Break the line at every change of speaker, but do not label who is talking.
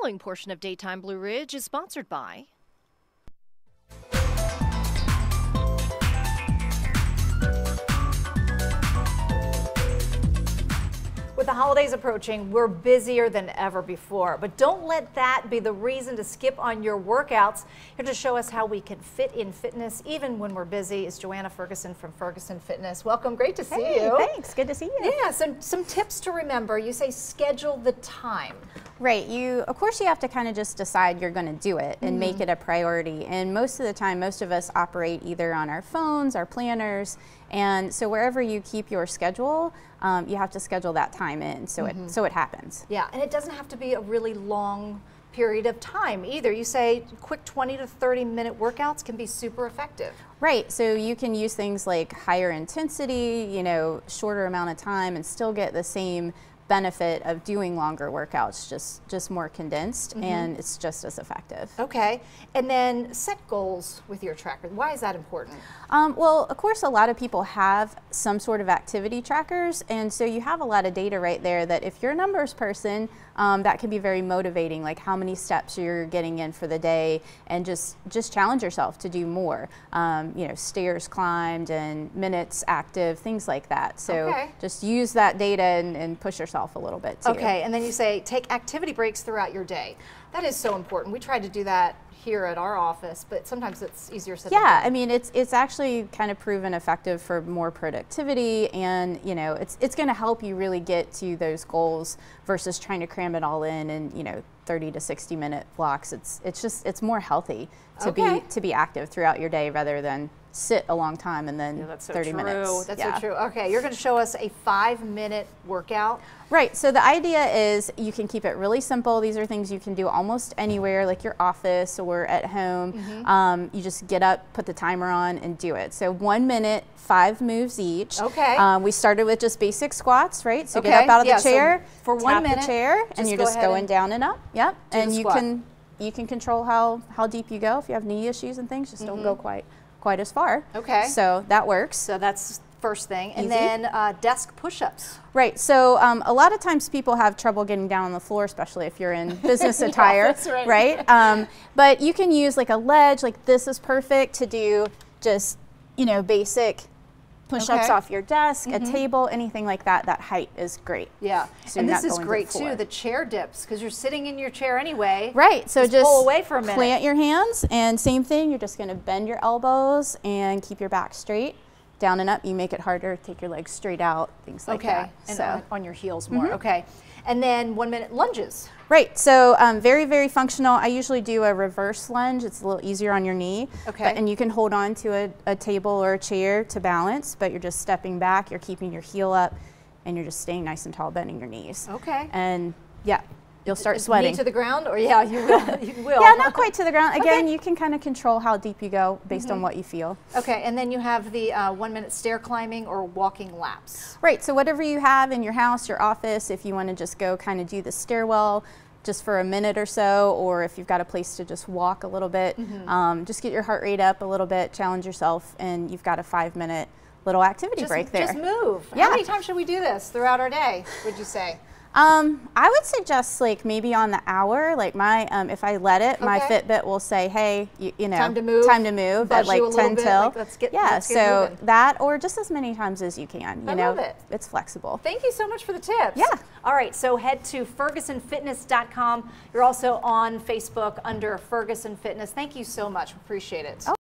following portion of Daytime Blue Ridge is sponsored by
holidays approaching, we're busier than ever before, but don't let that be the reason to skip on your workouts. Here to show us how we can fit in fitness even when we're busy is Johanna Ferguson from Ferguson Fitness. Welcome, great to see
hey,
you.
Thanks, good to see you.
Yeah, so some tips to remember. You say schedule the time.
Right, you of course you have to kind of just decide you're going to do it and mm -hmm. make it a priority. And most of the time, most of us operate either on our phones, our planners, and so wherever you keep your schedule, um, you have to schedule that time in so mm -hmm. it mm-hmm. so it happens.
Yeah, and it doesn't have to be a really long period of time either. You say quick 20 to 30 minute workouts can be super effective.
Right, so you can use things like higher intensity, you know, shorter amount of time and still get the same benefit of doing longer workouts, just just more condensed, mm -hmm. and it's just as effective.
Okay, and then set goals with your tracker. Why is that important?
Um, well, of course, a lot of people have some sort of activity trackers, and so you have a lot of data right there that if you're a numbers person, um, that can be very motivating, like how many steps you're getting in for the day, and just just challenge yourself to do more. Um, you know, stairs climbed and minutes active, things like that. So okay. just use that data and, and push yourself yourself a little bit too.
Okay, and then you say take activity breaks throughout your day. That is so important. We tried to do that here at our office, but sometimes it's easier said
Yeah, I mean it's it's actually kind of proven effective for more productivity and you know it's it's going to help you really get to those goals versus trying to cram it all in and you know 30 to 60 minute blocks. It's it's just it's more healthy to okay. be to be active throughout your day rather than sit a long time and then yeah, so 30
true.
minutes.
That's yeah. so true. Okay, you're going to show us a five minute workout.
Right, so the idea is you can keep it really simple. These are things you can do almost anywhere, like your office or at home. Mm -hmm. um, you just get up, put the timer on, and do it. So one minute, five moves each.
Okay.
Um, we started with just basic squats, right? So okay. get up out of yeah, the chair, so
for one minute,
the chair, and you're just going and down and up. Yep, and you can you can control how how deep you go. If you have knee issues and things, just mm -hmm. don't go mm-hmm. quite quite as far.
Okay.
So that works.
So that's first thing. And Easy. then uh, desk push-ups.
Right. So um, a lot of times people have trouble getting down on the floor, especially if you're in business attire.
yeah, right.
right? Um, but you can use like a ledge, like this is perfect to do just, you know, basic push-ups okay. off your desk, mm -hmm. a mm-hmm. table, anything like that. That height is great.
Yeah, so and this is great to too. The chair dips because you're sitting in your chair anyway.
Right. So
just,
just
pull away for a minute.
Plant your hands, and same thing. You're just going to bend your elbows and keep your back straight. Down and up, you make it harder. Take your legs straight out. Things like
okay.
that.
And so. on, on your heels more. Mm -hmm. Okay. And then one minute lunges.
Right, so um, very, very functional. I usually do a reverse lunge. It's a little easier on your knee.
Okay.
But, and you can hold on to a, a table or a chair to balance, but you're just stepping back, you're keeping your heel up, and you're just staying nice and tall, bending your knees.
Okay.
And yeah, you'll start sweating.
To the ground, or yeah, you will. You will.
yeah, not quite to the ground. Again, okay. you can kind of control how deep you go based mm -hmm. on mm-hmm. what you feel.
Okay, and then you have the uh, one minute stair climbing or walking laps.
Right. So whatever you have in your house, your office, if you want to just go kind of do the stairwell just for a minute or so, or if you've got a place to just walk a little bit, mm -hmm. um, just get your heart rate up a little bit, challenge yourself, and you've got a five minute little activity
just,
break there.
Just move. Yeah. How many times should we do this throughout our day, would you say?
Um, I would suggest like maybe on the hour, like my, um, if I let it, okay. my Fitbit will say, hey, you, you, know,
time to move,
time to move at like 10
bit,
till.
Like, let's get,
yeah,
let's
so that or just as many times as you can, you
I
know,
it.
it's flexible.
Thank you so much for the tips.
Yeah.
All right, so head to fergusonfitness.com. You're also on Facebook under Ferguson Fitness. Thank you so much. Appreciate it. Oh.